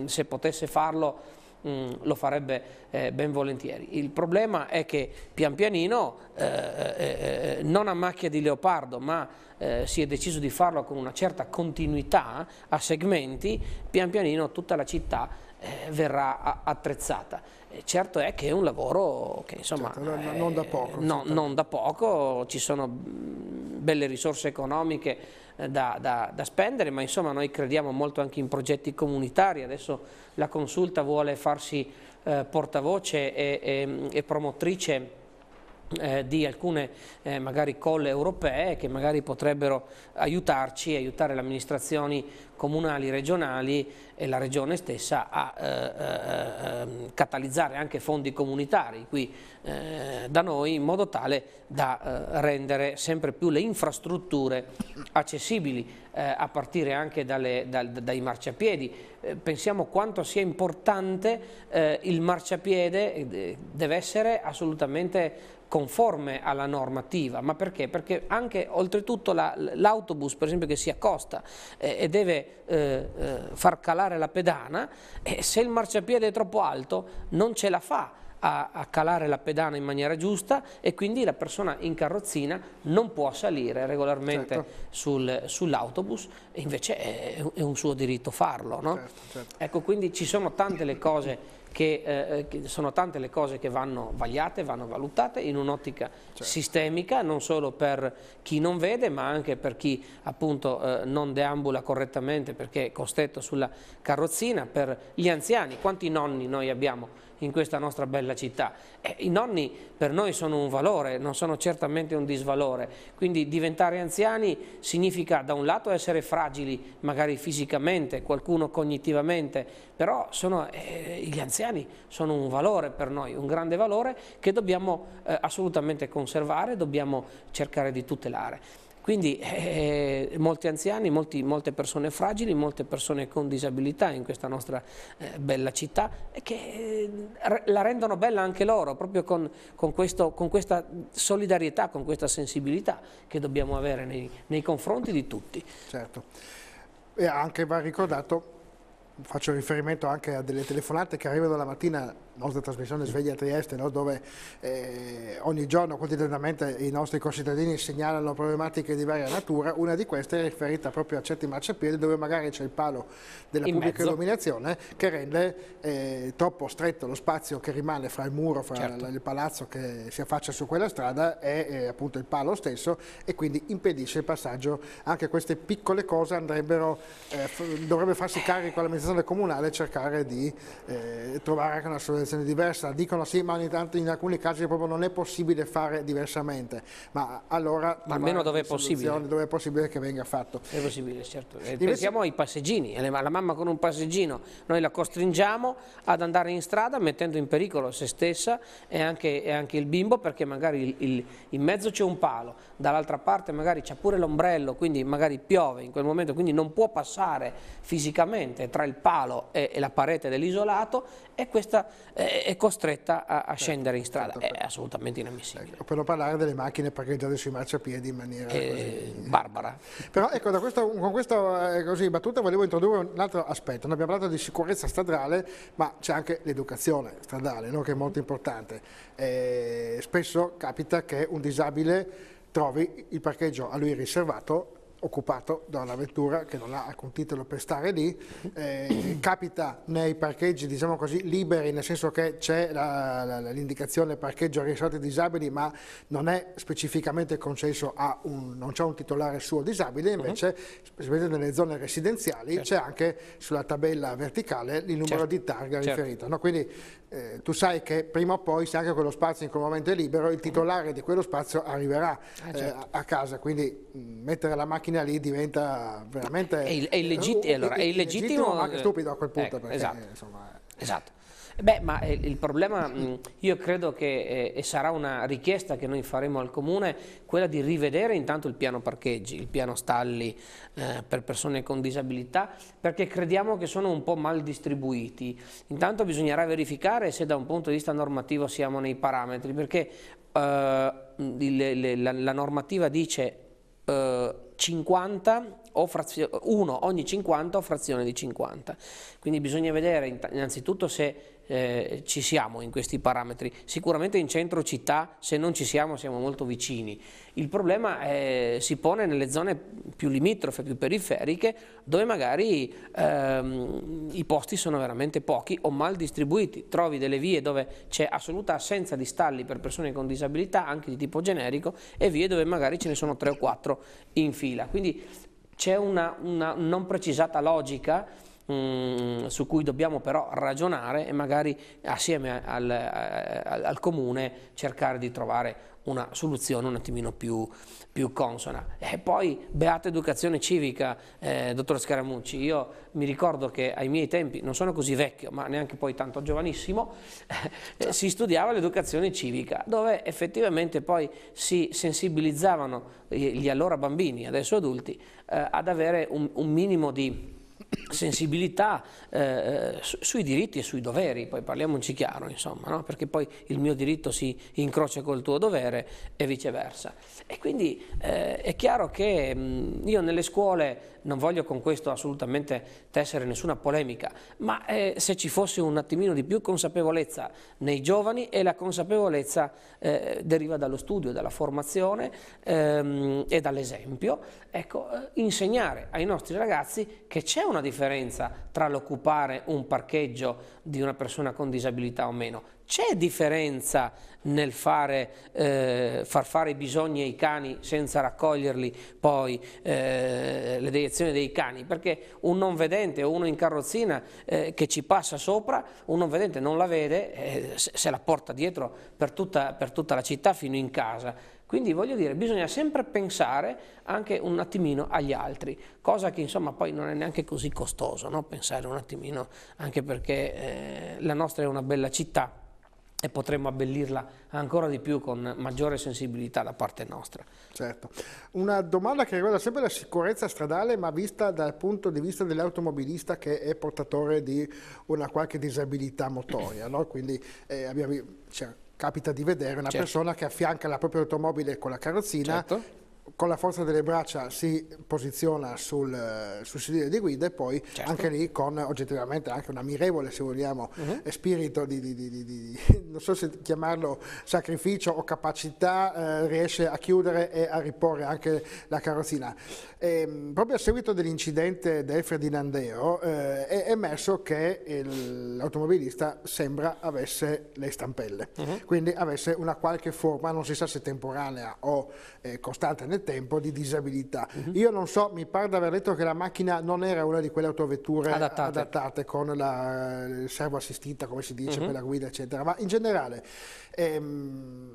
se, potesse farlo mh, lo farebbe eh, ben volentieri. Il problema è che pian pianino, eh, eh, eh non a macchia di leopardo, ma eh, si è deciso di farlo con una certa continuità a segmenti, pian pianino tutta la città eh, verrà attrezzata. certo è che è un lavoro che insomma certo, non, non, da poco, no, non da poco, ci sono belle risorse economiche eh, da, da, da, spendere, ma insomma noi crediamo molto anche in progetti comunitari, adesso la consulta vuole farsi eh, portavoce e, e, e promotrice eh, di alcune eh, magari colle europee che magari potrebbero aiutarci, aiutare le amministrazioni comunali, regionali e la regione stessa a eh, eh ehm, catalizzare anche fondi comunitari qui eh, da noi in modo tale da eh, rendere sempre più le infrastrutture accessibili a partire anche dalle, da, dai marciapiedi. pensiamo quanto sia importante il marciapiede, deve essere assolutamente conforme alla normativa, ma perché? Perché anche oltretutto l'autobus la, per esempio che si accosta eh, e deve eh, eh, far calare la pedana, eh, se il marciapiede è troppo alto non ce la fa a, a, calare la pedana in maniera giusta e quindi la persona in carrozzina non può salire regolarmente certo. sul, sull'autobus e invece è, è, un suo diritto farlo. No? Certo, certo. Ecco, quindi ci sono tante le cose che, eh, che, sono tante le cose che vanno vagliate, vanno valutate in un'ottica certo. sistemica, non solo per chi non vede, ma anche per chi appunto eh, non deambula correttamente perché è costretto sulla carrozzina, per gli anziani. Quanti nonni noi abbiamo? In questa nostra bella città. Eh, I nonni per noi sono un valore, non sono certamente un disvalore, quindi diventare anziani significa da un lato essere fragili, magari fisicamente, qualcuno cognitivamente, però sono, eh, gli anziani sono un valore per noi, un grande valore che dobbiamo eh, assolutamente conservare, dobbiamo cercare di tutelare. Quindi eh, molti anziani, molti, molte persone fragili, molte persone con disabilità in questa nostra eh, bella città e che eh, la rendono bella anche loro, proprio con, con, questo, con, questa solidarietà, con questa sensibilità che dobbiamo avere nei, nei confronti di tutti. Certo. E anche va ricordato faccio riferimento anche a delle telefonate che arrivano la mattina nostra trasmissione Sveglia Trieste, no? dove eh, ogni giorno quotidianamente i nostri concittadini segnalano problematiche di varia natura, una di queste è riferita proprio a certi marciapiedi dove magari c'è il palo della In pubblica mezzo. illuminazione che rende eh, troppo stretto lo spazio che rimane fra il muro, fra certo. il palazzo che si affaccia su quella strada e eh, appunto il palo stesso e quindi impedisce il passaggio. Anche queste piccole cose andrebbero, eh, dovrebbe farsi carico l'amministrazione [LAUGHS] comunale e cercare di eh, trovare anche una soluzione diversa, dicono sì ma ogni tanto in alcuni casi proprio non è possibile fare diversamente, ma allora almeno dove è possibile. Dove è possibile che venga fatto. È possibile, certo. Invece... Pensiamo ai passeggini, la mamma con un passeggino, noi la costringiamo ad andare in strada mettendo in pericolo se stessa e anche, e anche il bimbo perché magari il, il, in mezzo c'è un palo, dall'altra parte magari c'è pure l'ombrello, quindi magari piove in quel momento, quindi non può passare fisicamente tra il palo e, e la parete dell'isolato e questa è costretta a, a certo, scendere in strada, certo, è assolutamente inammissibile. Ecco, per non parlare delle macchine parcheggiate sui marciapiedi in maniera eh, barbara. Però ecco, questo, con questa eh, battuta volevo introdurre un altro aspetto, noi abbiamo parlato di sicurezza stradale, ma c'è anche l'educazione stradale, no? che è molto importante. Eh, spesso capita che un disabile trovi il parcheggio a lui riservato occupato da una vettura che non ha alcun titolo per stare lì, eh, capita nei parcheggi diciamo così liberi nel senso che c'è l'indicazione parcheggio riservato ai disabili ma non è specificamente concesso a un, non c'è un titolare suo disabile, mhm. invece uh -huh. specialmente nelle zone residenziali certo. c'è anche sulla tabella verticale il numero certo. di targa certo. riferito, no? quindi eh, tu sai che prima o poi se anche quello spazio in quel momento è libero il titolare di quello spazio arriverà eh, certo. a, a casa, quindi mh, mettere la macchina lì diventa veramente... È, è, illegit- uh, allora, è illegittimo... illegittimo anche stupido a quel punto. Ecco, perché, esatto. Insomma, esatto. Beh, ma eh, il problema, io credo che, eh, sarà una richiesta che noi faremo al Comune, quella di rivedere intanto il piano parcheggi, il piano stalli eh, per persone con disabilità, perché crediamo che sono un po' mal distribuiti. Intanto bisognerà verificare se da un punto di vista normativo siamo nei parametri, perché eh, il, la, la, normativa dice 50 eh, o uno ogni 50 o frazione di 50. Quindi bisogna vedere innanzitutto se eh, ci siamo in questi parametri. Sicuramente in centro città, se non ci siamo, siamo molto vicini. Il problema eh, si pone nelle zone più limitrofe, più periferiche, dove magari ehm, i posti sono veramente pochi o mal distribuiti. Trovi delle vie dove c'è assoluta assenza di stalli per persone con disabilità, anche di tipo generico, e vie dove magari ce ne sono tre o quattro in fila. Quindi c'è una, una non precisata logica Mm, su cui dobbiamo però ragionare e magari assieme al, al, al, comune cercare di trovare una soluzione un attimino più, più consona. E poi beata educazione civica, eh, dottor Scaramucci, io mi ricordo che ai miei tempi, non sono così vecchio, ma neanche poi tanto giovanissimo, [LAUGHS] eh, si studiava l'educazione civica, dove effettivamente poi si sensibilizzavano gli allora bambini, adesso adulti, eh, ad avere un, un minimo di sensibilità eh, su, sui diritti e sui doveri, poi parliamoci chiaro, insomma, no? perché poi il mio diritto si incrocia col tuo dovere e viceversa. E quindi eh, è chiaro che mh, io nelle scuole non voglio con questo assolutamente tessere nessuna polemica, ma eh, se ci fosse un attimino di più consapevolezza nei giovani e la consapevolezza eh, deriva dallo studio, dalla formazione ehm, e dall'esempio, ecco, eh, insegnare ai nostri ragazzi che c'è una differenza tra l'occupare un parcheggio di una persona con disabilità o meno, c'è differenza nel fare, eh, far fare i bisogni ai cani senza raccoglierli poi eh, le deiezioni dei cani? Perché un non vedente o uno in carrozzina eh, che ci passa sopra, un non vedente non la vede, eh, se la porta dietro per tutta, per tutta la città fino in casa. Quindi voglio dire, bisogna sempre pensare anche un attimino agli altri, cosa che insomma poi non è neanche così costoso, no? pensare un attimino, anche perché eh, la nostra è una bella città, e potremmo abbellirla ancora di più con maggiore sensibilità da parte nostra. Certo. Una domanda che riguarda sempre la sicurezza stradale, ma vista dal punto di vista dell'automobilista che è portatore di una qualche disabilità motoria, no? quindi eh, abbiamo, cioè, capita di vedere una certo. persona che affianca la propria automobile con la carrozzina certo con la forza delle braccia si posiziona sul, sul sedile di guida e poi certo. anche lì con oggettivamente anche un ammirevole, se vogliamo, uh -huh. spirito di, di, di, di, non so se chiamarlo sacrificio o capacità, eh, riesce a chiudere e a riporre anche la carrozzina. E, ehm, proprio a seguito dell'incidente del Ferdinandeo eh, è emerso che l'automobilista sembra avesse le stampelle, uh -huh. quindi avesse una qualche forma, non si sa se temporanea o eh, costante nel tempo di disabilità. Uh mhm. -huh. Io non so, mi pare di aver letto che la macchina non era una di quelle autovetture adattate, adattate con la il servo assistita, come si dice, uh mhm. -huh. per la guida, eccetera, ma in generale... Ehm,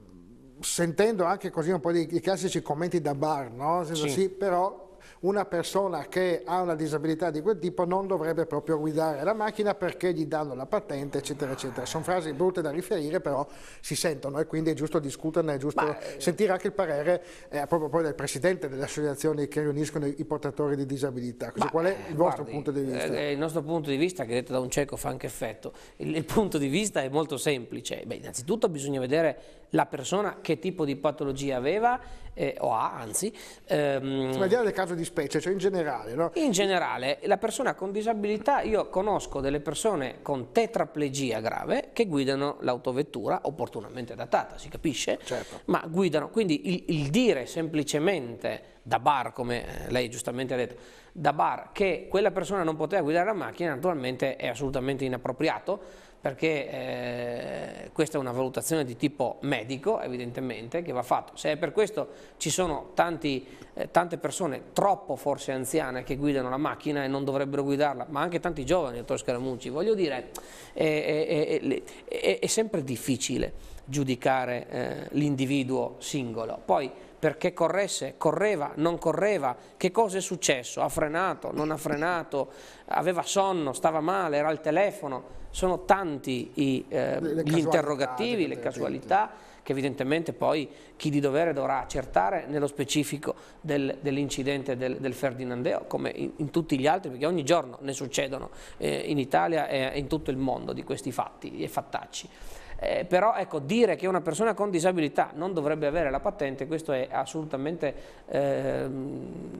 sentendo anche così un po' di, di classici commenti da bar, no? Sì. sì, però una persona che ha una disabilità di quel tipo non dovrebbe proprio guidare la macchina perché gli danno la patente, eccetera, eccetera. Sono frasi brutte da riferire, però si sentono e quindi è giusto discuterne, è giusto Ma, eh, sentire anche il parere eh, proprio poi del Presidente delle associazioni che riuniscono i, portatori di disabilità. Così, qual è il vostro guardi, punto di vista? Eh, il nostro punto di vista, che detto da un cieco fa anche effetto, il, il punto di vista è molto semplice. Beh, innanzitutto bisogna vedere la persona che tipo di patologia aveva eh, o ha, anzi. Ehm, Ma del caso di specie, cioè in generale, no? In generale, la persona con disabilità, io conosco delle persone con tetraplegia grave che guidano l'autovettura opportunamente adattata, si capisce? Certo. Ma guidano, quindi il, il dire semplicemente da bar, come lei giustamente ha detto, da bar, che quella persona non poteva guidare la macchina, naturalmente è assolutamente inappropriato, perché eh, questa è una valutazione di tipo medico evidentemente che va fatto. Se è per questo ci sono tanti, eh, tante persone troppo forse anziane che guidano la macchina e non dovrebbero guidarla, ma anche tanti giovani, dottor Scaramucci, voglio dire, è, è, è, è sempre difficile giudicare eh, l'individuo singolo. Poi perché corresse, correva, non correva, che cosa è successo, ha frenato, non ha frenato, aveva sonno, stava male, era al telefono, sono tanti i, eh, le, gli interrogativi, le casualità che evidentemente poi chi di dovere dovrà accertare nello specifico del, dell'incidente del, del, Ferdinandeo come in, in, tutti gli altri perché ogni giorno ne succedono eh, in Italia e in tutto il mondo di questi fatti e fattacci. Eh, però ecco, dire che una persona con disabilità non dovrebbe avere la patente, questo è assolutamente, eh,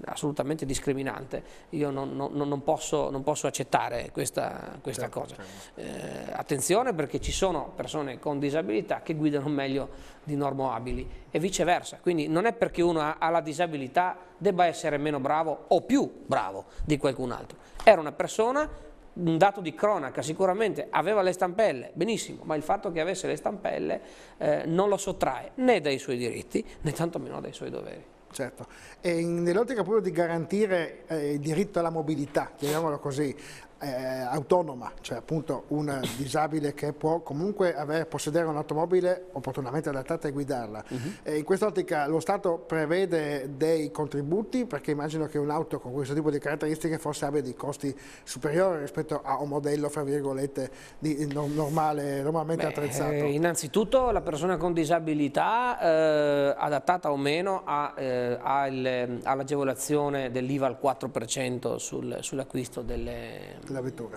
assolutamente discriminante. Io non, non, non, posso, non posso, accettare questa, questa certo, cosa. Certo. Eh, attenzione perché ci sono persone con disabilità che guidano meglio di normoabili e viceversa. Quindi non è perché uno ha, ha la disabilità debba essere meno bravo o più bravo di qualcun altro. Era una persona un dato di cronaca, sicuramente aveva le stampelle, benissimo, ma il fatto che avesse le stampelle eh, non lo sottrae né dai suoi diritti né tantomeno dai suoi doveri. Certo, e nell'ottica proprio di garantire eh, il diritto alla mobilità, chiamiamolo così, eh, autonoma, cioè appunto un disabile che può comunque avere, possedere un'automobile opportunamente adattata e guidarla. Uh -huh. e in quest'ottica lo Stato prevede dei contributi perché immagino che un'auto con questo tipo di caratteristiche forse abbia dei costi superiori rispetto a un modello, fra virgolette, di, normale, normalmente Beh, attrezzato. Eh, innanzitutto la persona con disabilità eh, adattata o meno ha, eh, ha l'agevolazione dell'IVA al 4% sul, sull'acquisto delle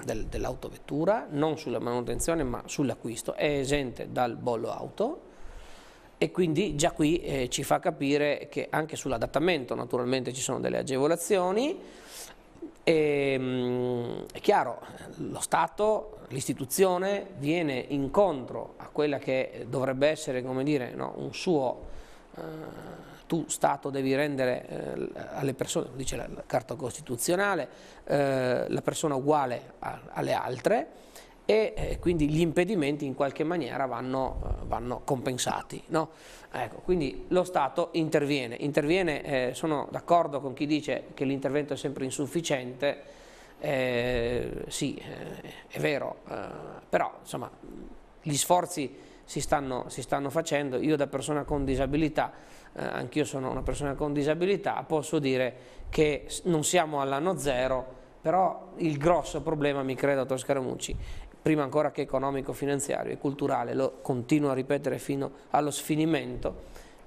del, dell'autovettura, non sulla manutenzione ma sull'acquisto, è esente dal bollo auto e quindi già qui eh, ci fa capire che anche sull'adattamento naturalmente ci sono delle agevolazioni. E, mh, mm, è chiaro, lo Stato, l'istituzione viene incontro a quella che dovrebbe essere come dire, no, un suo eh, tu Stato devi rendere eh, alle persone, dice la, la Carta Costituzionale, eh, la persona uguale a, alle altre e eh, quindi gli impedimenti in qualche maniera vanno, eh, vanno compensati. No? Ecco, quindi lo Stato interviene, interviene eh, sono d'accordo con chi dice che l'intervento è sempre insufficiente, eh, sì, è vero, però insomma gli sforzi si stanno, si stanno facendo, io da persona con disabilità eh, anch'io sono una persona con disabilità, posso dire che non siamo all'anno zero, però il grosso problema, mi credo, dottor Scaramucci, prima ancora che economico, finanziario e culturale, lo continuo a ripetere fino allo sfinimento,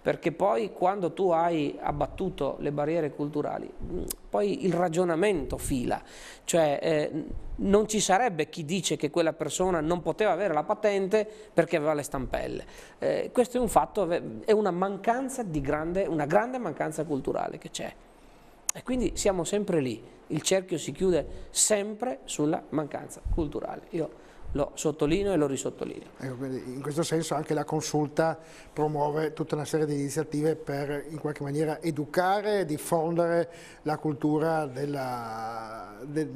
perché poi quando tu hai abbattuto le barriere culturali, mm, poi il ragionamento fila, cioè eh, non ci sarebbe chi dice che quella persona non poteva avere la patente perché aveva le stampelle. Eh, questo è un fatto, è una mancanza di grande, una grande mancanza culturale che c'è. E quindi siamo sempre lì, il cerchio si chiude sempre sulla mancanza culturale. Io lo sottolineo e lo risottolineo. Ecco, in questo senso anche la consulta promuove tutta una serie di iniziative per in qualche maniera educare e diffondere la cultura della, del,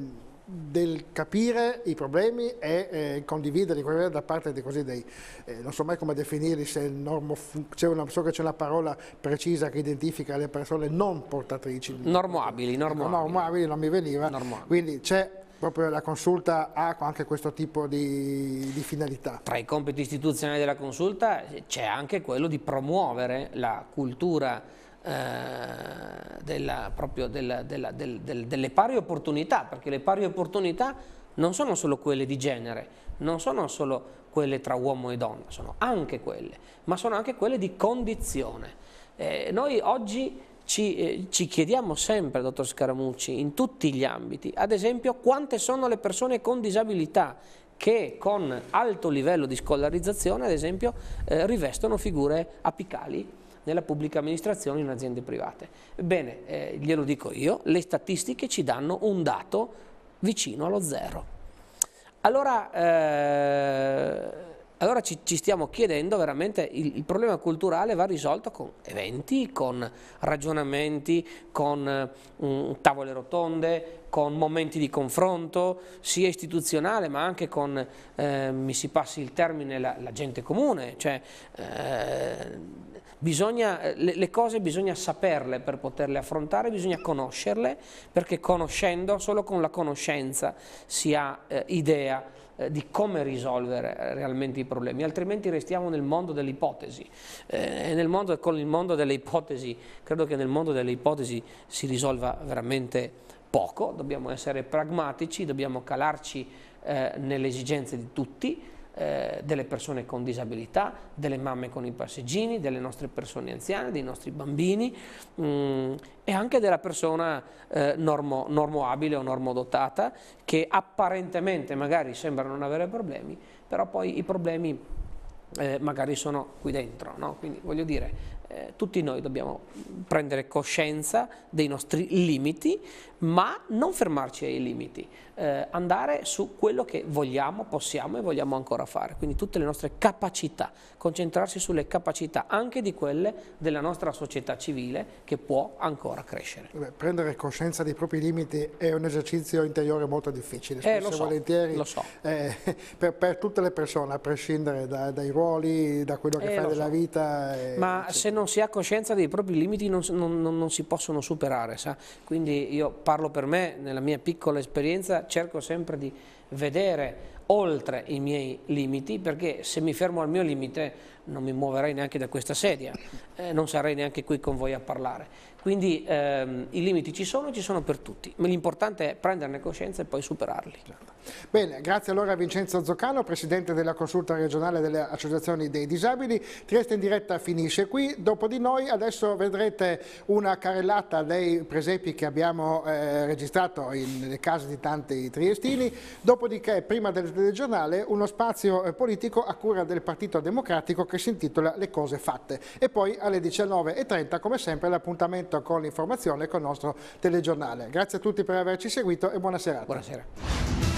del capire i problemi e eh, condividerli da parte di così dei, eh, non so mai come definirli, se normo, c'è una, so che c'è una parola precisa che identifica le persone non portatrici. Normoabili, normoabili. normoabili non mi veniva, normoabili. quindi c'è proprio la consulta ha anche questo tipo di, di finalità. Tra i compiti istituzionali della consulta c'è anche quello di promuovere la cultura eh, della, della, della, del, del, delle pari opportunità, perché le pari opportunità non sono solo quelle di genere, non sono solo quelle tra uomo e donna, sono anche quelle, ma sono anche quelle di condizione. Eh, noi oggi ci, eh, ci, chiediamo sempre, dottor Scaramucci, in tutti gli ambiti, ad esempio quante sono le persone con disabilità che con alto livello di scolarizzazione, ad esempio, eh, rivestono figure apicali nella pubblica amministrazione in aziende private. Bene, eh, glielo dico io, le statistiche ci danno un dato vicino allo zero. Allora, eh, allora ci, ci, stiamo chiedendo veramente, il, il, problema culturale va risolto con eventi, con ragionamenti, con um, tavole rotonde, con momenti di confronto, sia istituzionale ma anche con, eh, mi si passi il termine, la, la gente comune, cioè eh, bisogna, le, le, cose bisogna saperle per poterle affrontare, bisogna conoscerle, perché conoscendo, solo con la conoscenza si ha eh, idea eh, di come risolvere eh, realmente i problemi, altrimenti restiamo nel mondo delle ipotesi eh, e nel mondo, con il mondo delle ipotesi, credo che nel mondo delle ipotesi si risolva veramente poco, dobbiamo essere pragmatici, dobbiamo calarci eh, nelle esigenze di tutti, eh, delle persone con disabilità, delle mamme con i passeggini, delle nostre persone anziane, dei nostri bambini mh, mm, e anche della persona eh, normo, normoabile o normodotata che apparentemente magari sembra non avere problemi, però poi i problemi eh, magari sono qui dentro, no? quindi voglio dire eh, tutti noi dobbiamo prendere coscienza dei nostri limiti, ma non fermarci ai limiti, eh, andare su quello che vogliamo, possiamo e vogliamo ancora fare, quindi tutte le nostre capacità, concentrarsi sulle capacità anche di quelle della nostra società civile che può ancora crescere. Beh, prendere coscienza dei propri limiti è un esercizio interiore molto difficile, eh, spesso eh, so, volentieri so. eh, [LAUGHS] per, per, tutte le persone, a prescindere da, dai ruoli, da quello che eh, fai della so. vita. Ma se non si ha coscienza dei propri limiti non, non, non, non si possono superare, sa? quindi io parlo per me, nella mia piccola esperienza, cerco sempre di vedere oltre i miei limiti perché se mi fermo al mio limite non mi muoverei neanche da questa sedia, eh, non sarei neanche qui con voi a parlare. Quindi ehm, i limiti ci sono e ci sono per tutti, ma l'importante è prenderne coscienza e poi superarli. Bene, grazie allora a Vincenzo Zoccano, Presidente della Consulta regionale delle associazioni dei disabili. Trieste in diretta finisce qui, dopo di noi adesso vedrete una carrellata dei presepi che abbiamo eh, registrato in, nelle case di tanti triestini, dopodiché prima del telegiornale uno spazio eh, politico a cura del Partito Democratico che si intitola Le cose fatte e poi alle 19.30 come sempre l'appuntamento con l'informazione con il nostro telegiornale. Grazie a tutti per averci seguito e buona serata. Buonasera.